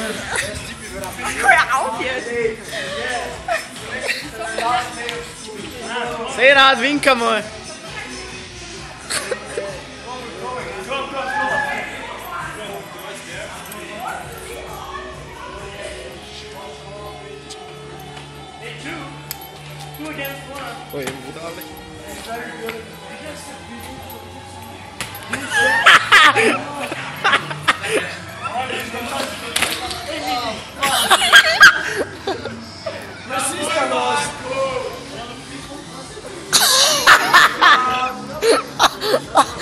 Sei obvious. vem cá, mãe. Winkammer. Oi, eu vou dar uma 啊